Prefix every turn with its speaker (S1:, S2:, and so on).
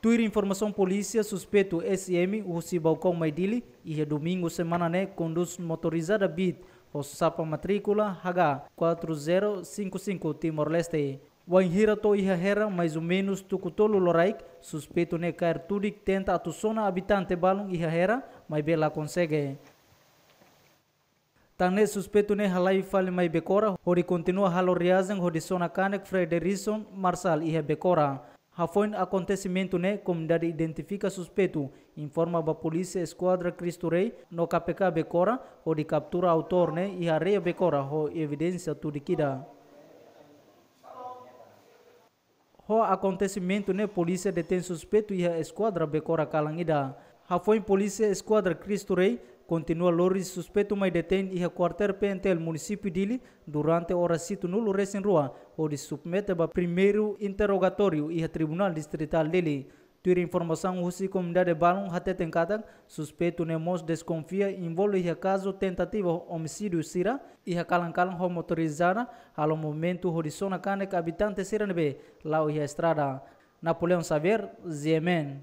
S1: Tuir informação polícia, suspeito SM, o Balcão Maidili, e domingo semana né, conduz motorizada BIT, o sapa matrícula H4055 Timor-Leste. Wanhira to iha hera mais ou menos tukutolo loraik, suspeito ne cair tudik tenta atusona habitante balong iha hera, mas bela consegue. Tane suspeito ne halai fale mai bekora, hori continua halo riazang hori sona kanek Frederison Marsal iha bekora. Hafoin acontecimento ne como dade identifica suspeito, informa a polícia esquadra Cristo Rei no KPK Becora, o de captura autor ne e a reia Becora, ho evidência tudikida. Ho acontecimento ne polícia detém suspeito e a esquadra Becora Calangida. Hafoin polícia esquadra Cristo Rei continua Loris suspeito mais detém e quartel PNTL município dele durante hora cito nulo recém rua, onde submete para primeiro interrogatório e tribunal distrital dele. Tuir informação husi comunidade balão até tenkatang suspeito nemos desconfia envolve a caso tentativa homicídio sira e a kalang-kalang motorizada ao momento horizona canek habitante sira nebe lá a estrada Napoleão Saver, Ziemen.